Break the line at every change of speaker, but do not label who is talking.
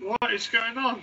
What is going on?